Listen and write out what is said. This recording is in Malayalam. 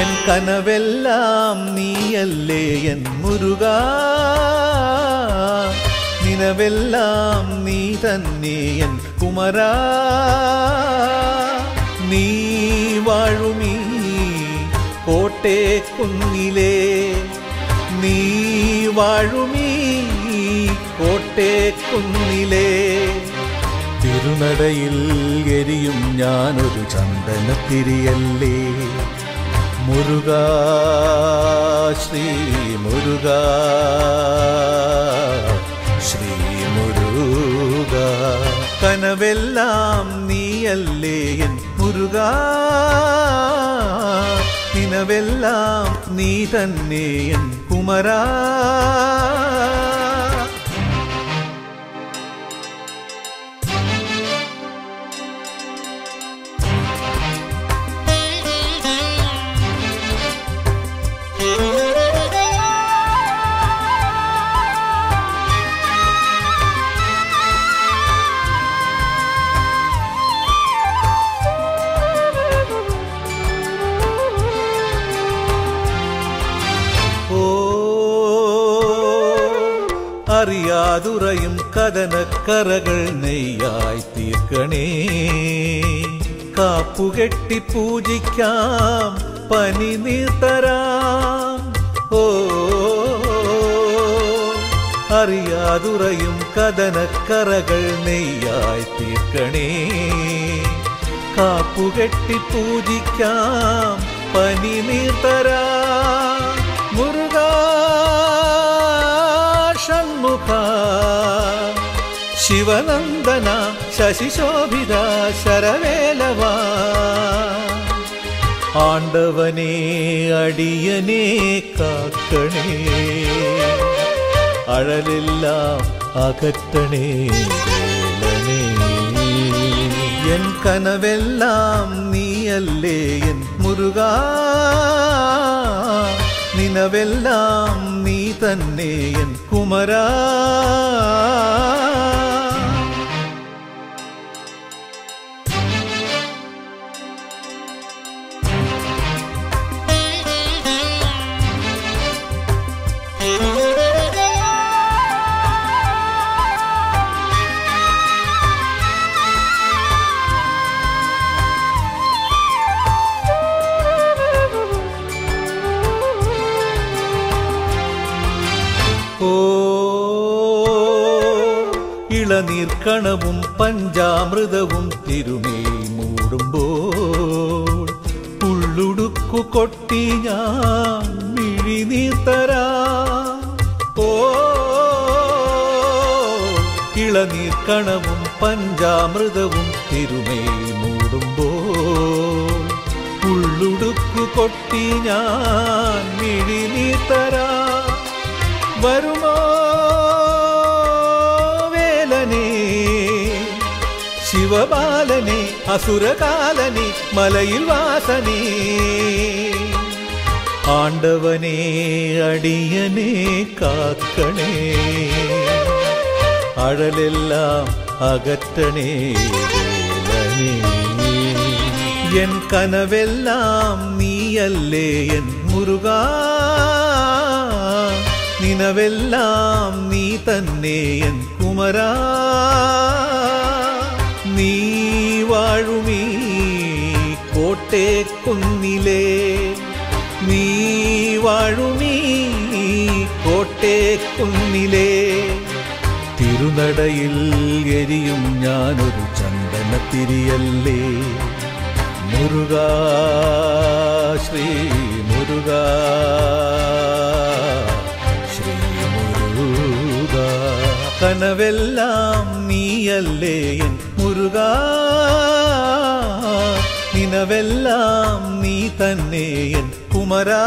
കനവെല്ലാം നീയല്ലേ എൻ മുരുക? നിനവെല്ലാം നീ തന്നെ എൻ കുമരാ? നീ വാഴുമീ കോട്ടേ കുന്നിലേ. നീ വാഴുമീ കോട്ടേ കുന്നിലേ. തിരുനടയിൽ എരിയും ഞാനൊരു ചന്ദനത്തിരിയല്ലേ? മുരുക ശ്രീ മുരുക. ശ്രീ മുരുക. കനവെല്ലാം നീയല്ലേ എൻ മുരുക. നിനവെല്ലാം നീ തന്നെ എൻ കുമരാ. അറിയാതുറയും കഥനക്കറകൾ നെയ്യായി തീർക്കണേ. കാപ്പുകെട്ടി പൂജിക്കാം പനി നീർത്തരാം ഓ അറിയാതുറയും കഥനക്കറകൾ നെയ്യായി തീർക്കണേ. കാപ്പുകെട്ടി പൂജിക്കാം പനി നീർത്തരാം षण्मुखा शिवनन्दना शशिशोभिदा शरवेलवा ஆண்டவனே அடியனே காக்கணே அழலெல்லாம் அகற்றனே வேலனே என் கனவெல்லாம் நீ அல்லே என் முருகா. നിനവെല്ലാം നീ തന്നെ എൻ കുമരാ. ഇളനീർക്കണവും പഞ്ചാമൃതവും തിരുമേൽ മൂടുമ്പോൾ ഉള്ളുടുക്കു കൊട്ടി ഞാൻ മിഴിനീർത്തരാ ഓ ഇളനീർക്കണവും പഞ്ചാമൃതവും തിരുമേൽ മൂടുമ്പോൾ ഉള്ളുടുക്കു കൊട്ടി ഞാൻ മിഴിനീർത്തരാ വരുമോ ശിവബാലനെ അസുരകാലനെ മലയിൽ വാസനെ ആണ്ടവനെ അടിയനെ കാക്കണേ അഴലെല്ലാം അകറ്റണേ വേലനേ എൻ കനവെല്ലാം നീയല്ലേ എൻ മുരുക നിനവെല്ലാം നീ തന്നെ എൻ കുമരാ നീ വാഴുമീ കോട്ടേ കുന്നിലേ. നീ വാഴുമീ കോട്ടേ കുന്നിലേ. തിരുനടയിൽ എരിയും ഞാനൊരു ചന്ദനത്തിരിയല്ലേ. മുരുക ശ്രീ മുരുക. ശ്രീ മുരുക. കനവെല്ലാം നീയല്ലേ എൻ മുരുക നിനവെല്ലാം നീ തന്നെ എൻ കുമരാ.